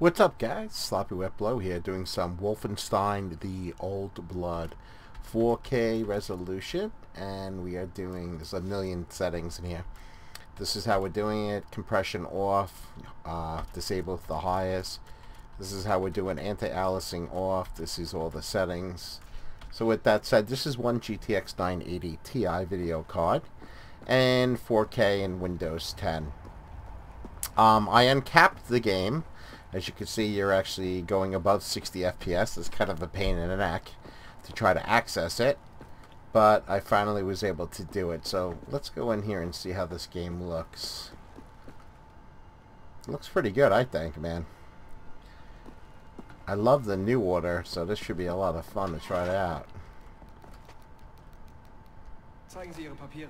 What's up guys? Sloppy Wet Blow here doing some Wolfenstein The Old Blood 4K resolution and we are doing, there's a million settings in here. This is how we're doing it, compression off, uh, disable the highest. This is how we're doing anti-aliasing off, this is all the settings. So with that said, this is one GTX 980 Ti video card and 4K in Windows 10. Um, I uncapped the game as you can see, you're actually going above 60 FPS. It's kind of a pain in the neck to try to access it. But I finally was able to do it. So let's go in here and see how this game looks. It looks pretty good, I think, man. I love the new order, so this should be a lot of fun to try it out. Zeigen Sie Ihre Papiere.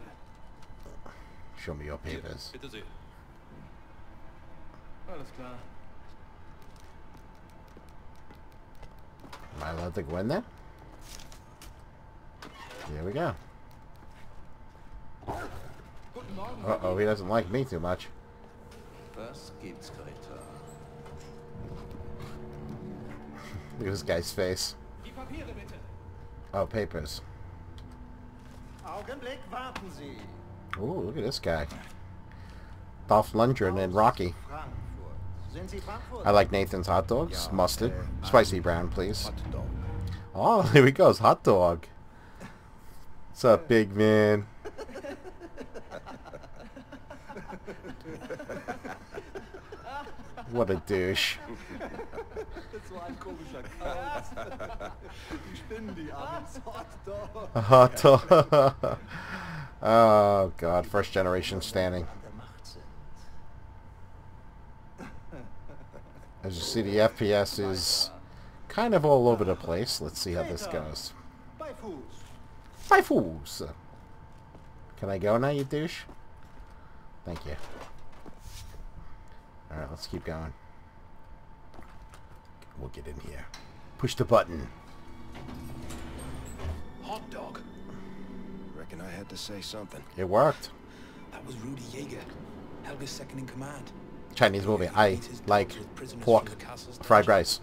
Show me your papers. Alles klar. Am I allowed to go in there? Here we go. Uh-oh, he doesn't like me too much. Was? Look at this guy's face. Die Papiere bitte. Oh, papers. Augenblick. Ooh, look at this guy. Dolph Lundgren and Rocky. I like Nathan's hot dogs. Mustard. Spicy brown, please. Hot dog. Oh, here he goes. Hot dog. What's up, big man? What a douche. Das war ein komischer Kauz. Die spinnen die abends Hot. A hot dog. oh, God. First generation standing. As you see, the FPS is kind of all over the place. Let's see how this goes. Bei Fuß. Five fools. Can I go now, you douche? Thank you. Alright, let's keep going. We'll get in here. Push the button. Hot dog. Reckon I had to say something. It worked. That was Rudy Jaeger, Helga's second in command. Chinese movie. I like dogs with prisoners pork, from the castle's fried rice.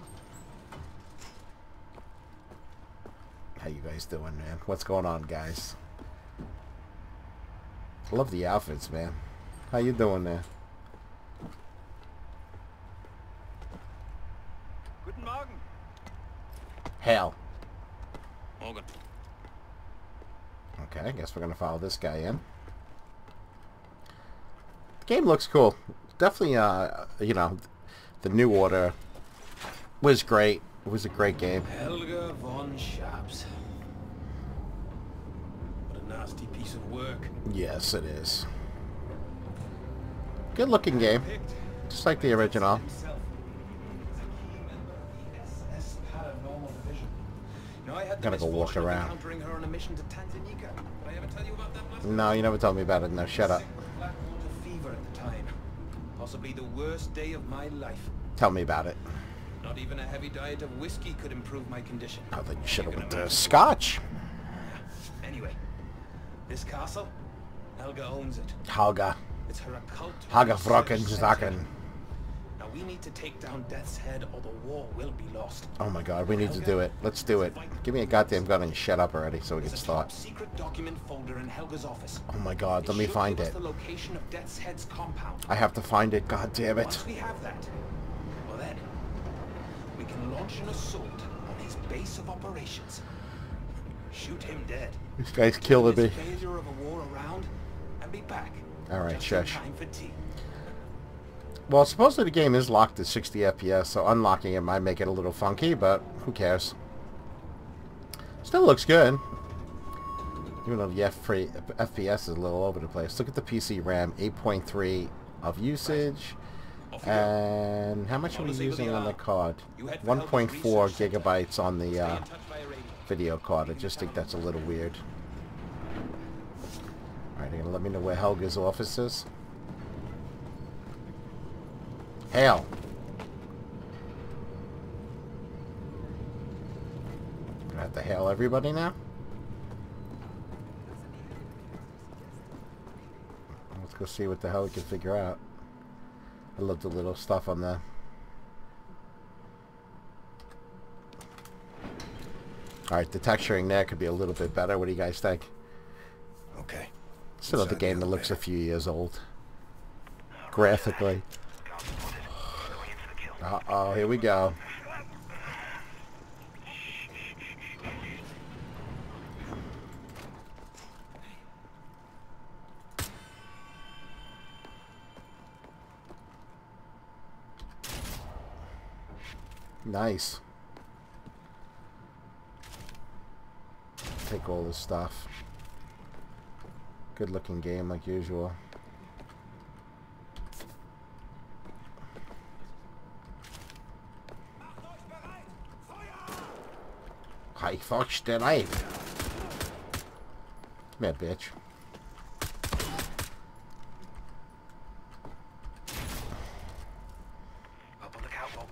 How you guys doing, man? What's going on, guys? I love the outfits, man. How you doing there? Guten Morgen. Hell. Morgen. Okay, I guess we're gonna follow this guy in. The game looks cool. Definitely, uh, you know, the new order was great. It was a great game. Helga von Schabbs. What a nasty piece of work. Yes, it is. Good looking game, just like the original. Himself. SS Paranormal Division. You know, I had the Gotta go walk around. her on a mission to Tanganyika. I ever tell you about that? No, you never told me about it. No, shut up. Possibly the worst day of my life. Tell me about it. Not even a heavy diet of whiskey could improve my condition. Oh, then you should have went to. Scotch. Anyway, this castle, Helga owns it. Haga. It's her occult research Zaken. We need to take down Death's Head or the war will be lost. Oh my god, we need to do it. Let's do it. Give me a goddamn gun and shut up already so we can start. secret document folder in Helga's office. Oh my god, It let me find it. the location of Death's Head's compound. I have to find it, god damn it. Once we have that, well then, we can launch an assault on his base of operations. Shoot him dead. This guy's killing me. This failure of a war around, and be back. All right, just shush. Well, supposedly the game is locked at 60 FPS, so unlocking it might make it a little funky, but who cares? Still looks good. Even though the FPS is a little over the place. Look at the PC RAM, 8.3 of usage. Off you go. And how much are we using on the card? 1.4 gigabytes on the uh, in touch via radio. video card. I just think that's a little weird. Alright, you gonna let me know where Helga's office is? hell? I have to hail everybody now? Let's go see what the hell we can figure out. I love the little stuff on the... Alright, the texturing there could be a little bit better. What do you guys think? Okay. Still another game that looks a few years old. Graphically. Uh-oh, here we go. Nice. Take all this stuff. Good looking game like usual. Hi, fuck's the knife. Come here, bitch. Up on the catwalk,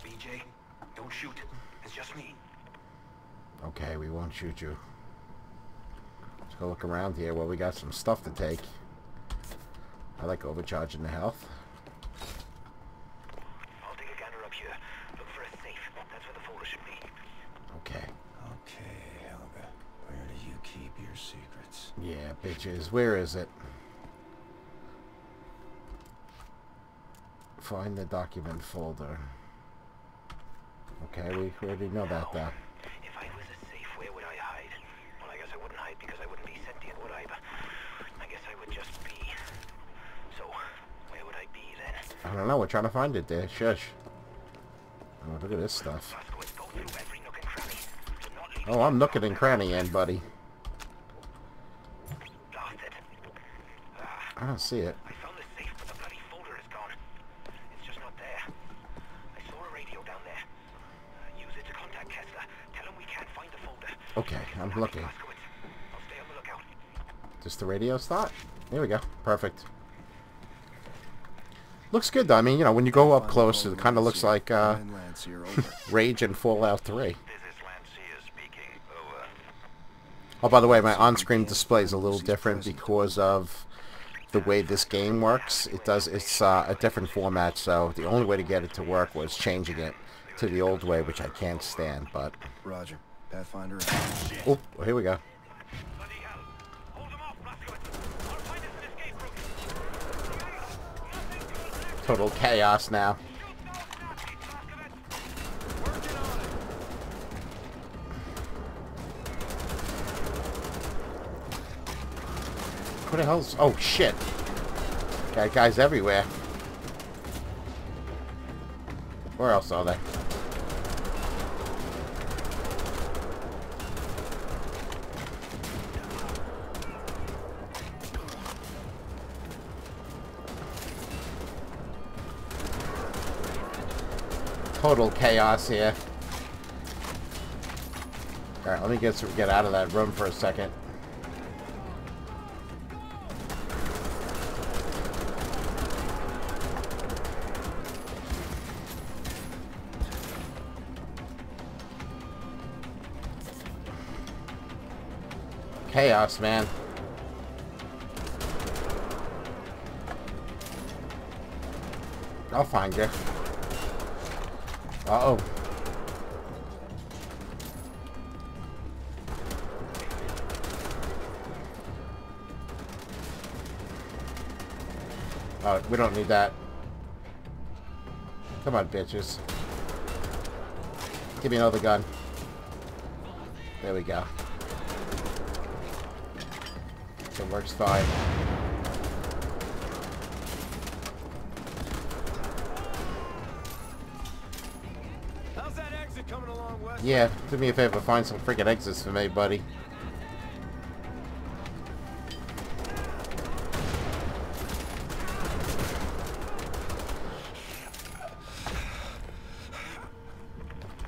BJ. Don't shoot. It's just me. Okay, we won't shoot you. Let's go look around here. Well, we got some stuff to take. I like overcharging the health. I'll take a gander up here. Look for a safe. That's where the folder should be. Okay. Okay, Helga. Where do you keep your secrets? Bitches. Where is it? Find the document folder. Okay, we already know that though. If I was a safe, where would I hide? Well, I guess I wouldn't hide because I wouldn't be sentient, would I? But I guess I would just be. So, where would I be then? I don't know. We're trying to find it there. Shush. Oh, look at this stuff. Vasco would go through every nook and cranny. So not leave Oh, I'm nooking and cranny in, buddy. Lost it. Ah, I don't see it. I found the safe, but the bloody folder is gone. It's just not there. I saw a radio down there. Uh, use it to contact Kessler. Tell him we can't find the folder. Okay, I'm looking. I'll stay on the lookout. Just the radio start. Here we go. Perfect. Looks good though. I mean, you know, when you go up close, it kind of looks like uh, And Lancier, over. Rage and Fallout 3. This is Lancia speaking. Over. Oh, by the way, my on-screen display is a little different because of the way this game works. It does. It's uh, a different format, so the only way to get it to work was changing it to the old way, which I can't stand. But Roger. Pathfinder. oh, here we go. Total chaos Hold What the hell's... Oh, shit. Got guys everywhere. Where else are they? Total chaos here. Alright, let me get, get out of that room for a second. Chaos, man. I'll find you. Uh-oh. Oh, we don't need that. Come on, bitches. Give me another gun. There we go. It works fine. How's that exit coming along, Wes? Yeah, do me a favor, find some freaking exits for me, buddy.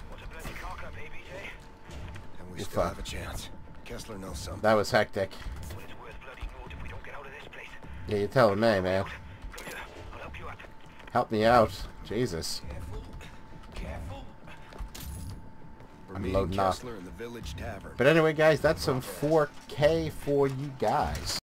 What's a bloody cock up, And we You're still fine. have a chance. Kessler knows something. That was hectic. Yeah, you're telling me, man. Come here. I'll help you up. Help me out. Jesus. Careful. Careful. We're I'm loading up. Kessler in the village tavern. But anyway, guys, that's some 4K for you guys.